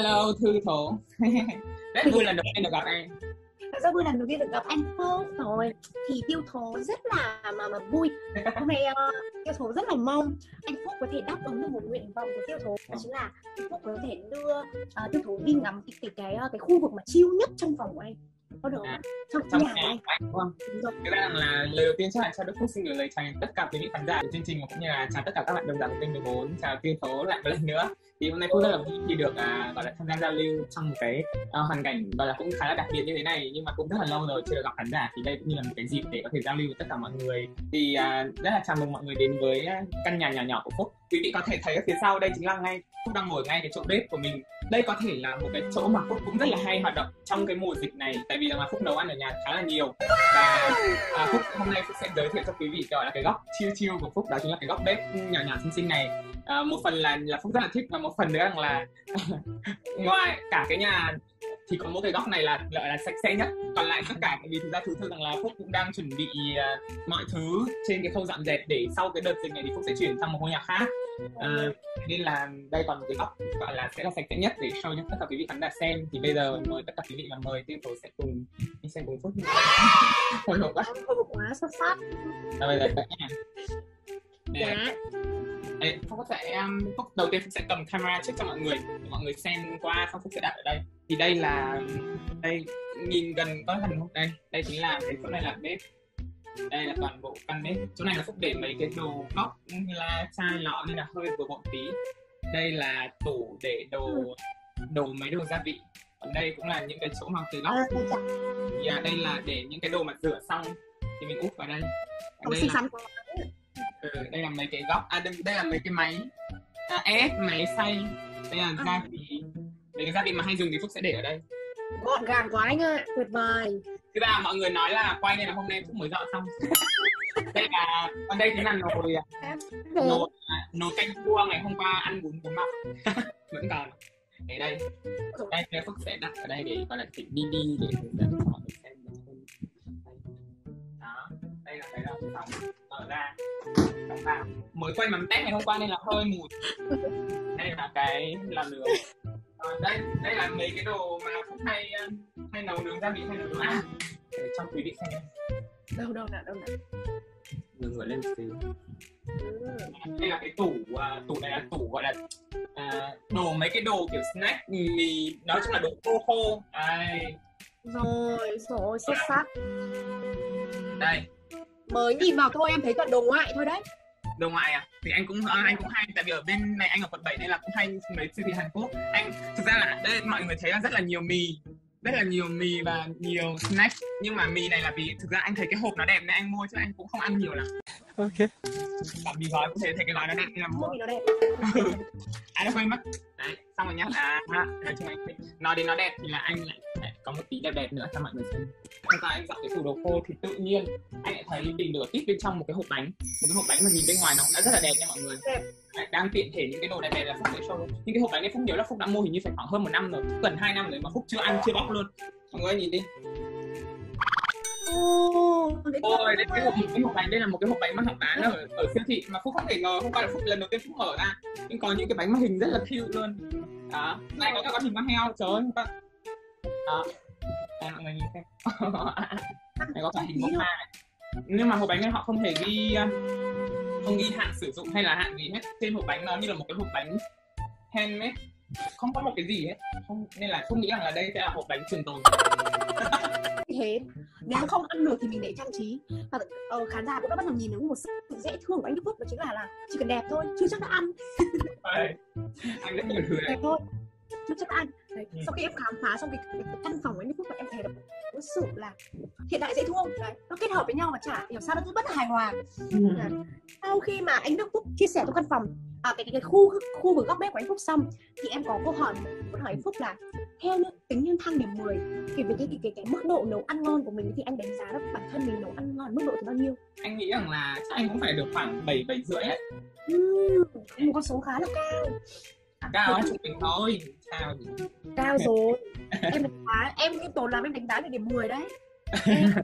Hello Thư Thổ. Rất vui lần đầu tiên được gặp em. Rất vui lần đầu tiên được gặp anh Phúc rồi thì tiêu thố rất là mà mà vui. Hôm nay uh, tiêu thố rất là mong anh Phúc có thể đáp ứng được một nguyện vọng của tiêu thố đó chính là anh Phúc có thể đưa uh, tiêu thố đi ngắm cái cái cái, cái khu vực mà chill nhất trong phòng của anh có được À, trong, Trong nhà anh. Đúng không? Thực ra là lời đầu tiên chắc là cho Đức Phúc xin gửi lời chào đến tất cả quý vị khán giả của chương trình cũng như là chào tất cả các bạn đồng giả của kênh 14 chào Tiêu Thố lại một lần nữa. Thì hôm nay Phúc rất là vui khi được à, gọi là tham gia giao lưu trong một cái à, hoàn cảnh gọi là cũng khá là đặc biệt như thế này nhưng mà cũng rất là lâu rồi chưa được gặp khán giả thì đây cũng như là một cái dịp để có thể giao lưu với tất cả mọi người. Thì à, rất là chào mừng mọi người đến với à, căn nhà nhỏ nhỏ của Phúc. Quý vị có thể thấy ở phía sau đây chính là ngay Phúc đang ngồi ngay cái chỗ bếp của mình đây có thể là một cái chỗ mà Phúc cũng rất là hay hoạt động trong cái mùa dịch này tại vì là mà Phúc nấu ăn ở nhà khá là nhiều. Và à, Phúc hôm nay Phúc sẽ giới thiệu cho quý vị gọi là cái góc chill chill của Phúc đó chính là cái góc bếp nhỏ nhỏ xinh xinh này. À, một phần là là Phúc rất là thích và một phần nữa là ngoài cả cái nhà thì có một cái góc này là gọi là sạch sẽ nhất. Còn lại tất cả vì thực ra thứ thư rằng là Phúc cũng đang chuẩn bị uh, mọi thứ trên cái khâu dọn dẹp để sau cái đợt dịch này thì Phúc sẽ chuyển sang một ngôi nhà khác à, nên là đây còn cái góc gọi là sẽ là sạch sẽ nhất để show cho tất cả quý vị khán giả xem. Thì bây giờ mời tất cả quý vị và mời tiêu tổ sẽ cùng đi xem cùng Phúc hồi hộp quá. Anh Phúc quá xuất sắc. Và bây giờ các Đây, dạ. Đây, Phúc sẽ um, Phúc đầu tiên Phúc sẽ cầm camera trước cho mọi người để mọi người xem qua xong Phúc sẽ đặt ở đây. Thì đây là đây nhìn gần có gần không? Đây đây chính là cái chỗ này là bếp đây là toàn bộ căn bếp. Chỗ này là Phúc để mấy cái đồ góc như là chai lọ nên là hơi vừa bộn tí. Đây là tủ để đồ đồ mấy đồ gia vị. Còn đây cũng là những cái chỗ mang từ góc. À, dạ. và đây là để những cái đồ mà rửa xong thì mình úp vào đây. Còn đây là ừ, đây là mấy cái góc. À đây, đây là mấy cái máy. À, ép máy xay. Đây là gia vị. Mấy cái gia vị mà hay dùng thì phúc sẽ để ở đây. Gọn gàng quá anh ơi tuyệt vời thứ ba mọi người nói là quay nên là hôm nay phúc mới dọn xong. Đây là còn đây chính là nồi nồi. nồi canh cua ngày hôm qua ăn bún bún mọc. Vẫn còn. Để đây. Đây thì phúc sẽ đặt ở đây để gọi là chỉnh đi đi để hướng dẫn mọi người xem đó đây là cái đầu sóng mở ra. Đóng vào. Mới quay mắm tép ngày hôm qua nên là hơi mùi. Đây là cái làm nướng Còn đây đây là mấy cái đồ mà phúc hay ờ, hay nấu nướng gia vị hay nấu nướng ăn để cho quý vị xem. Đâu đâu nào đâu nào. Ngừng ngửa lên một xíu ừ. đây là cái tủ à, tủ này là tủ gọi là à, đồ mấy cái đồ kiểu snack mì nói chung là đồ khô khô. Đây. Rồi rồi xuất sắc đây. Mới nhìn vào thôi em thấy toàn đồ ngoại thôi đấy đồ ngoại à? Thì anh cũng à, anh cũng hay tại vì ở bên này anh ở quận 7 nên là cũng hay mấy siêu thị Hàn Quốc. Anh thực ra là đây mọi người thấy là rất là nhiều mì rất là nhiều mì và nhiều snack. Nhưng mà mì này là vì thực ra anh thấy cái hộp nó đẹp nên anh mua chứ anh cũng không ăn nhiều lắm. Ok. cả mì gói cũng thế thấy cái gói nó đẹp nên là mua. Gì nó đẹp. Anh đã quên mất. Đấy xong rồi nhá. À ha, nói chung anh nói đến nó đẹp thì là anh lại, lại có một tí đẹp đẹp nữa cho mọi người xem. Hôm qua anh dọn cái tủ đồ khô thì tự nhiên anh lại thấy bị nửa tít bên trong một cái hộp bánh. Một cái hộp bánh mà nhìn bên ngoài nó cũng đã rất là đẹp nha mọi người. Đang tiện thể những cái đồ đẹp đẹp là phúc sẽ show. Nhưng cái hộp bánh này phúc nhớ là phúc đã mua hình như phải khoảng hơn một năm rồi. Gần hai năm rồi mà phúc chưa ăn chưa bóc luôn. Mọi người nhìn đi. Ôi đây cái hộp cái hộp bánh đây là một cái hộp bánh mà họ bán ở ở siêu thị mà phúc không thể ngờ hôm qua là phúc lần đầu tiên phúc mở ra. Nhưng có những cái bánh mà hình rất là cute luôn. Đó này có cả con hình con heo trời ơi đó đây mọi người nhìn xem. Này có cả hình bông hoa nhưng mà hộp bánh này họ không hề ghi uh, không ghi hạn sử dụng hay là hạn gì hết. Trên hộp bánh nó như là một cái hộp bánh handmade. Không có một cái gì hết. Không nên là không nghĩ rằng là đây sẽ là hộp bánh trường tồn thế nếu không ăn được thì mình để trang trí. Và ờ, khán giả cũng đã bắt đầu nhìn thấy một sự dễ thương của anh Đức Phúc đó chính là là chỉ cần đẹp thôi chưa chắc đã ăn. Anh rất nhiều thứ đấy đẹp thôi chưa chắc đã ăn đấy. Ừ. sau khi em khám phá xong cái, cái, cái căn phòng Đức Phúc và em thấy được có sự là hiện đại dễ thương đấy nó kết hợp với nhau mà chả hiểu sao nó cứ bất hài hòa sau khi mà anh Đức Phúc chia sẻ trong căn phòng à, cái, cái, cái khu khu vực góc bếp của anh Phúc xong thì em có câu hỏi muốn hỏi anh Phúc là theo như tính nhân thang điểm 10 thì về cái, cái, cái, cái mức độ nấu ăn ngon của mình thì anh đánh giá được bản thân mình nấu ăn ngon mức độ thì bao nhiêu anh nghĩ rằng là chắc anh cũng phải được khoảng bảy bảy rưỡi ấy Uhm, một con số khá là cao cao trung bình thôi. Sao gì cao rồi. Em đánh giá em em tổ làm em đánh giá được điểm 10 đấy. Em-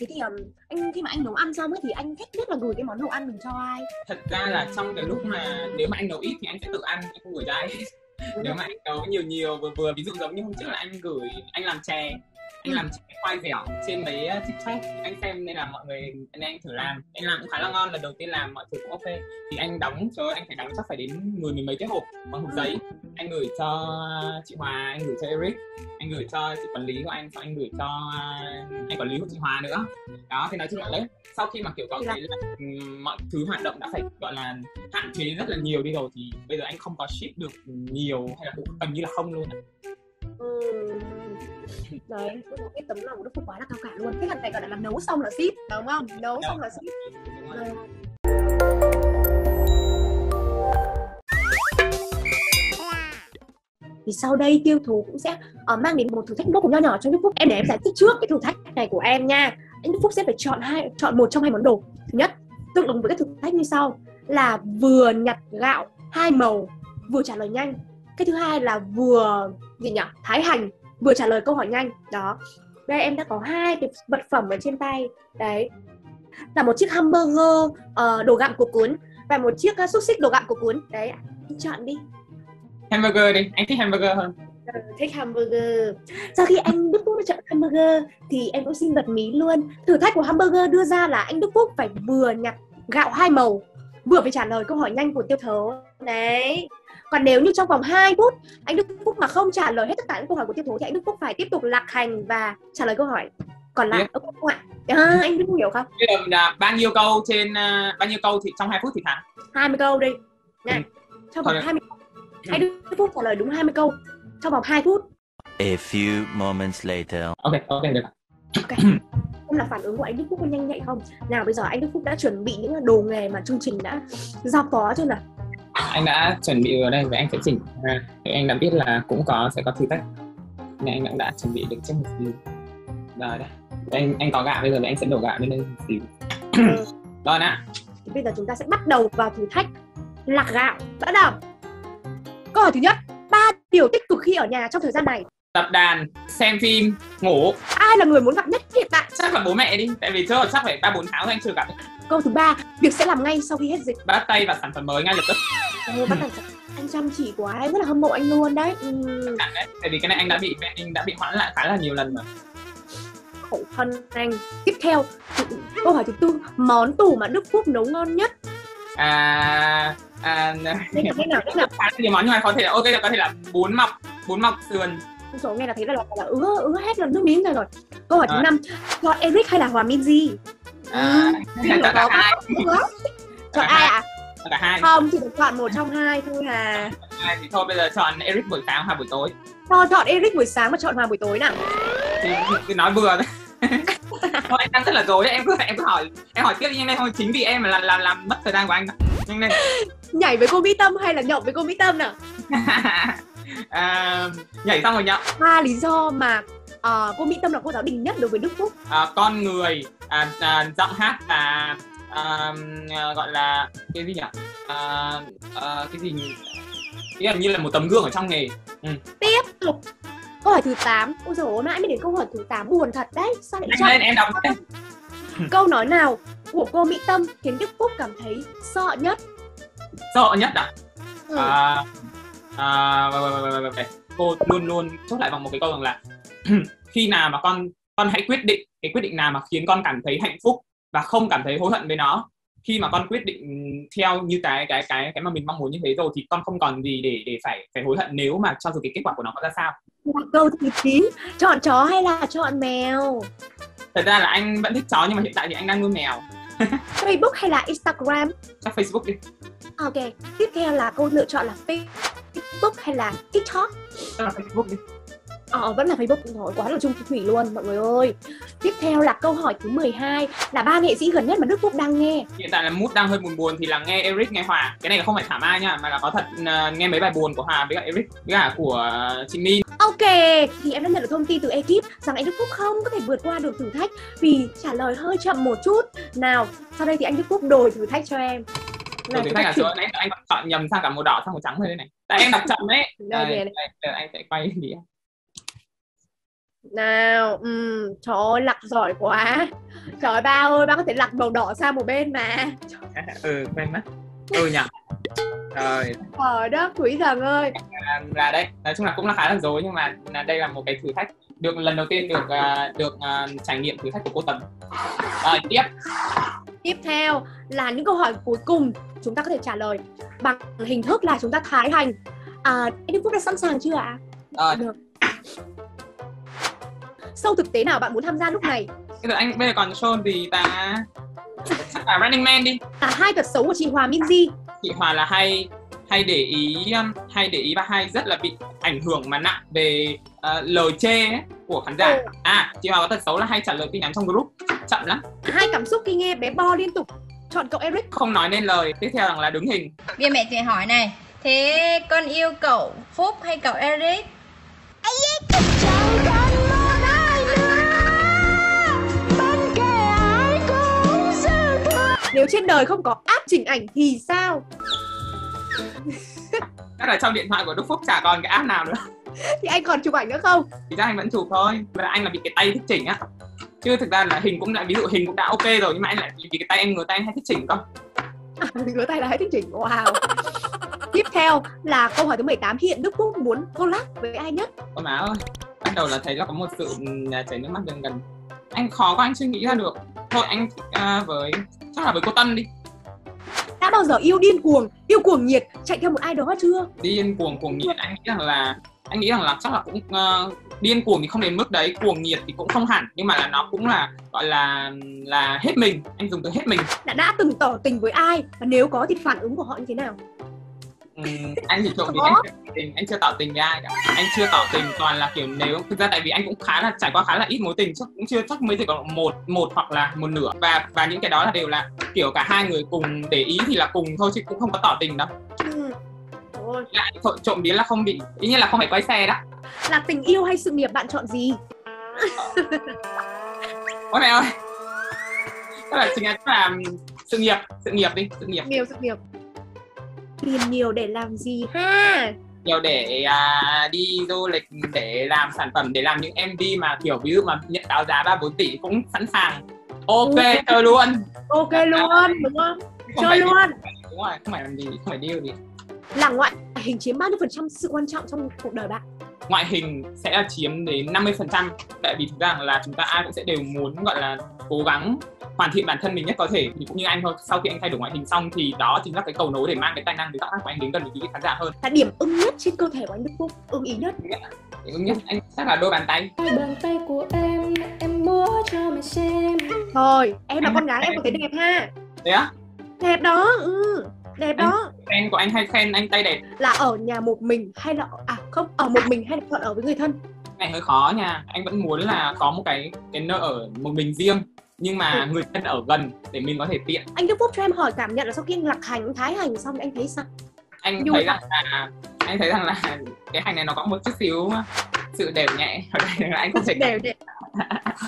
thế thì um, anh khi mà anh nấu ăn xong ấy thì anh thích nhất là gửi cái món đồ ăn mình cho ai? Thật ra là trong cái lúc mà nếu mà anh nấu ít thì anh sẽ tự ăn anh không gửi cho ai nếu mà anh nấu nhiều nhiều vừa vừa ví dụ giống như hôm trước là anh gửi anh làm chè anh làm chè khoai dẻo trên mấy uh, tiktok. Anh xem nên là mọi người nên anh thử làm. Anh làm cũng khá là ngon lần đầu tiên làm mọi thứ cũng ok. Thì anh đóng cho anh phải đóng chắc phải đến mười mấy cái hộp bằng hộp giấy. Anh gửi cho chị Hòa anh gửi cho Eric anh gửi cho chị quản lý của anh xong anh gửi cho anh quản lý của chị Hòa nữa. Đó thì nói chung là đấy. Sau khi mà kiểu có thấy là ừm, mọi thứ hoạt động đã phải gọi là hạn chế rất là nhiều đi rồi thì bây giờ anh không có ship được nhiều hay là cũng gần như là không luôn ạ ừ. đấy cái tấm lòng của đức phúc quá là cao cả luôn. Cái lần này gọi là làm nấu xong là ship đúng không? Nấu xong là ship. Ừ. thì sau đây tiêu thú cũng sẽ uh, mang đến một thử thách vô cùng nho nhỏ cho Đức Phúc. Em để em giải thích trước cái thử thách này của em nha. Anh Đức Phúc sẽ phải chọn hai chọn một trong hai món đồ. Thứ nhất tương ứng với cái thử thách như sau là vừa nhặt gạo hai màu vừa trả lời nhanh cái thứ hai là vừa gì nhỉ? Thái hành vừa trả lời câu hỏi nhanh. Đó. Đây em đã có hai cái vật phẩm ở trên tay. Đấy. Là một chiếc hamburger ờ, đồ gặm của cuốn và một chiếc uh, xúc xích đồ gặm của cuốn. Đấy anh chọn đi. Hamburger đi. Anh thích hamburger hơn. Ừ, thích hamburger. Sau khi anh Đức Phúc chọn hamburger thì em cũng xin bật mí luôn. Thử thách của hamburger đưa ra là anh Đức Phúc phải vừa nhặt gạo hai màu vừa phải trả lời câu hỏi nhanh của tiêu thấu. Đấy còn nếu như trong vòng 2 phút anh Đức Phúc mà không trả lời hết tất cả những câu hỏi của tiêu thấu thì anh Đức Phúc phải tiếp tục lạc hành và trả lời câu hỏi. Còn lại Yeah. ok không ạ. À, anh Đức Phúc hiểu không? Bây giờ là bao nhiêu câu trên uh, bao nhiêu câu thì trong 2 phút thì thắng? 20 câu đi. Này trong vòng Thôi. 20 câu. Anh Đức Phúc trả lời đúng 20 câu. Trong vòng 2 phút. A few moments later. ok ok được không là phản ứng của anh Đức Phúc có nhanh nhạy không? Nào bây giờ anh Đức Phúc đã chuẩn bị những đồ nghề mà chương trình đã giao phó cho nào anh đã chuẩn bị ở đây và anh sẽ chỉnh ra. Thì anh đã biết là cũng có sẽ có thử thách. Nên anh cũng đã chuẩn bị được trước một xíu. Rồi đây. Anh anh có gạo bây giờ thì anh sẽ đổ gạo lên đây một xíu. Rồi nè. Bây giờ chúng ta sẽ bắt đầu vào thử thách lạc gạo. Bắt đầu câu hỏi thứ nhất. Ba điều tích cực khi ở nhà trong thời gian này. Tập đàn xem phim ngủ. Ai là người muốn gặp nhất hiện tại? Chắc là bố mẹ đi. Tại vì trước chắc phải ba bốn tháng anh chưa gặp câu thứ ba việc sẽ làm ngay sau khi hết dịch. Bắt tay vào sản phẩm mới ngay lập tức. Bắt đầu anh chăm chỉ quá em rất là hâm mộ anh luôn đấy. Ừ, Đấy, tại vì cái này anh đã bị anh đã bị hoãn lại khá là nhiều lần rồi khổ thân anh. Tiếp theo câu hỏi thứ tư món tủ mà Đức Phúc nấu ngon nhất? À à đây là cái nào nào? Khá là nhiều món nhưng mà có thể là ok có thể là bún mọc bún mọc sườn. Dồi, nghe là thấy là, là, là ứa ứa hết là nước miếng rồi rồi. Câu hỏi thứ À. năm chọn Eric hay là Hòa Minzy à, Ừ, cả cả hai. chọn ai ạ? cả hai. Không chỉ được chọn một trong hai thôi à hai thì thôi bây giờ chọn Eric buổi sáng hoặc buổi tối. Cho chọn Eric buổi sáng và chọn Hòa buổi tối nào. Thì cứ nói vừa thôi. Thôi em đang rất là dối đấy em cứ em cứ hỏi em hỏi tiếp đi nhanh thôi chính vì em mà làm làm làm mất thời gian của anh nhanh lên. Nhảy với cô Mỹ Tâm hay là nhậu với cô Mỹ Tâm nào? À, nhảy xong rồi nhá ba lý do mà ờ, cô Mỹ Tâm là cô giáo đình nhất đối với Đức Phúc. À, con người à, à, giọng hát là à, à, gọi là cái gì nhỉ? À, à, cái gì cái là như là một tấm gương ở trong nghề. Tiếp tục. Câu hỏi thứ 8 ôi dồi ôi mãi mới đến câu hỏi thứ 8 buồn thật đấy. Sao lại chọn lên em đọc lên. Câu nói nào của cô Mỹ Tâm khiến Đức Phúc cảm thấy sợ nhất? Sợ nhất à? Ừ. à, à, vậy, vậy, vậy. cô luôn luôn chốt lại bằng một cái câu rằng là khi nào mà con con hãy quyết định cái quyết định nào mà khiến con cảm thấy hạnh phúc và không cảm thấy hối hận với nó? Khi mà con quyết định theo như cái cái cái cái mà mình mong muốn như thế rồi thì con không còn gì để để phải phải hối hận nếu mà cho dù cái kết quả của nó có ra sao. Một câu thứ 9 chọn chó hay là chọn mèo? Thật ra là anh vẫn thích chó nhưng mà hiện tại thì anh đang nuôi mèo. Facebook hay là Instagram? Chắc Facebook đi. Ok, tiếp theo là câu lựa chọn là Facebook hay là TikTok? Chắc là Facebook đi Ờ, vẫn là Facebook thôi, quá là chung thủy luôn mọi người ơi. Tiếp theo là câu hỏi thứ 12 là ba nghệ sĩ gần nhất mà Đức Phúc đang nghe. Hiện tại là mood đang hơi buồn buồn thì là nghe Eric nghe Hòa. Cái này không phải thả mai nha mà là có thật ờ, nghe mấy bài buồn của Hòa với cả Eric với cả của ờ, chị Min. Ok, thì em đã nhận được thông tin từ ekip rằng anh Đức Phúc không có thể vượt qua được thử thách vì trả lời hơi chậm một chút. Nào, sau đây thì anh Đức Phúc đổi thử thách cho em. Rồi chúng khách ta là chỗ nãy anh chọn nhầm sang cả màu đỏ sang màu trắng rồi đây này. Tại em đọc chậm đấy. Đây, Đây, đây, anh sẽ quay đi Nào, um, trời ơi, lặc giỏi quá. Trời ba ơi, ba có thể lặc màu đỏ sang một bên mà. Ừ quên mất ừ nhỉ. Rồi. Ở đó quý rằng ơi. Là, là đây nói chung là cũng là khá là dối nhưng mà là đây là một cái thử thách. Được lần đầu tiên được à, được à, trải nghiệm thử thách của cô tầm rồi tiếp. Tiếp theo là những câu hỏi cuối cùng chúng ta có thể trả lời bằng hình thức là chúng ta thái hành. À, Anh Đức Phúc đã sẵn sàng chưa ạ? rồi. Được Sâu thực tế nào bạn muốn tham gia lúc này? bây giờ anh bây giờ còn show gì ta chắc là Running Man đi. Là hai tật xấu của chị Hòa Minzy. Chị Hòa là hay hay để ý um, hay để ý và hay rất là bị ảnh hưởng mà nặng về ờ, lời chê ấy, của khán giả. Ừ. à chị Hòa có tật xấu là hay trả lời tin nhắn trong group. Chậm lắm. Hai cảm xúc khi nghe bé Bo liên tục. Chọn cậu Eric. Không nói nên lời. Tiếp theo rằng là đứng hình. Bây giờ mẹ chị hỏi này Thế con yêu cậu Phúc hay cậu Eric? Nếu trên đời không có app chỉnh ảnh thì sao? chắc là trong điện thoại của Đức Phúc chả còn cái app nào nữa. Thì anh còn chụp ảnh nữa không? thì ra anh vẫn chụp thôi và anh là bị cái tay thích chỉnh á. Chứ thực ra là hình cũng đã ví dụ hình cũng đã ok rồi nhưng mà anh lại vì cái tay anh ngửa tay anh hay thích chỉnh cơ. À, ngửa tay là hay thích chỉnh Wow. Tiếp theo là câu hỏi thứ 18 Hiện Đức Phúc muốn collab với ai nhất? ôi má ơi ban đầu là thấy là có một sự ừm, chảy nước mắt gần gần. Anh khó quá anh chưa nghĩ ra được. Thôi anh à, với chắc là với cô Tân đi Đã bao giờ yêu điên cuồng, yêu cuồng nhiệt Chạy theo một ai đó chưa? điên cuồng cuồng nhiệt anh nghĩ rằng là anh nghĩ rằng là chắc là cũng ờ, điên cuồng thì không đến mức đấy cuồng nhiệt thì cũng không hẳn nhưng mà là nó cũng là gọi là là hết mình anh dùng từ hết mình Đã, đã từng tỏ tình với ai? Và nếu có thì phản ứng của họ như thế nào? Ừm, anh thì trộm thì Có. anh chưa tỏ tình anh chưa tỏ tình với ai cả. Anh chưa tỏ tình toàn là kiểu nếu thực ra tại vì anh cũng khá là trải qua khá là ít mối tình chắc cũng chưa chắc mới chỉ có một một hoặc là một nửa. Và và những cái đó là đều là kiểu cả hai người cùng để ý thì là cùng thôi chứ cũng không có tỏ tình đâu. Ừ. Là anh trộm, trộm biến là không bị ý như là không phải quay xe đó. Là tình yêu hay sự nghiệp bạn chọn gì? ôi mẹ ơi. Tức là chính là, là sự nghiệp sự nghiệp đi sự nghiệp. Nhiều sự nghiệp Tiền nhiều để làm gì ha? nhiều để à, đi du lịch để làm sản phẩm để làm những MV mà kiểu ví dụ mà nhận báo giá ba bốn tỷ cũng sẵn sàng ok Ừ. chơi luôn Ok luôn, đúng không? không Chơi luôn đúng rồi không phải làm gì không phải deal gì Là ngoại hình chiếm bao nhiêu phần trăm sự quan trọng trong cuộc đời bạn? ngoại hình sẽ chiếm đến 50% tại vì thực ra là chúng ta ai cũng sẽ đều muốn gọi là cố gắng hoàn thiện bản thân mình nhất có thể. Thì cũng như anh thôi sau khi anh thay đổi ngoại hình xong thì đó chính là cái cầu nối để mang cái tài năng để tạo của anh đến gần với quý vị khán giả hơn. Là điểm ưng nhất trên cơ thể của anh Đức Phúc Ưng ý nhất. Thì ứng nhất anh chắc là đôi bàn tay. Hai bàn tay của em em múa cho mày xem. Thôi, em là con gái em có thấy đẹp ha? Đấy á? Đẹp đó, ừ Đẹp đó. Fan của anh hay khen anh tay đẹp? Là ở nhà một mình hay là À không, ở một mình hay là chọn ở với người thân này hơi khó nha. Anh vẫn muốn là có một cái cái nơi ở một mình riêng nhưng mà người thân ở gần để mình có thể tiện. Anh Đức Phúc cho em hỏi cảm nhận là sau khi anh lạc hành, thái hành xong anh thấy sao? anh Vui thấy rằng là anh thấy rằng là cái hành này nó có một chút xíu sự đều nhẹ. Ở đây là anh không thể Đều đẹp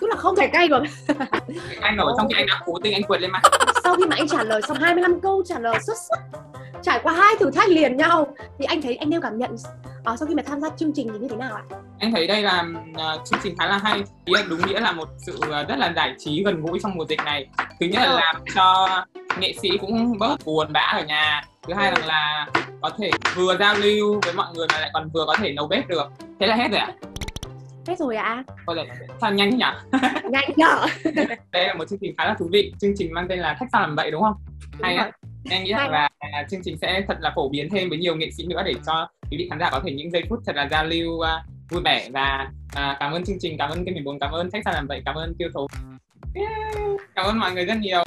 Tức là không thể cay được. Anh nổi trong khi anh đã cố tình anh quệt lên mặt. Sau khi mà anh trả lời xong 25 câu trả lời xuất sắc Trải qua hai thử thách liền nhau Thì anh thấy anh nêu cảm nhận ờ, Sau khi mà tham gia chương trình thì như thế nào ạ? anh thấy đây là uh, chương trình khá là hay. Ý là đúng nghĩa là một sự uh, rất là giải trí gần gũi trong mùa dịch này. Thứ nhất là Ờ. làm cho nghệ sĩ cũng bớt buồn bã ở nhà. Thứ hai là, là có thể vừa giao lưu với mọi người mà lại còn vừa có thể nấu bếp được. Thế là hết rồi ạ. Hết rồi ạ? Coi là sao nhanh nhỉ? Nhanh nhở? Đây là một chương trình khá là thú vị. Chương trình mang tên là khách sao làm vậy đúng không? Hay á. em nghĩ rằng là à, chương trình sẽ thật là phổ biến thêm với nhiều nghệ sĩ nữa để cho quý vị khán giả có thể những giây phút thật là giao lưu à, vui vẻ và à, cảm ơn chương trình cảm ơn kênh 14 cảm ơn khách sạn làm vậy cảm ơn tiêu thụ. Yeah, cảm ơn mọi người rất nhiều.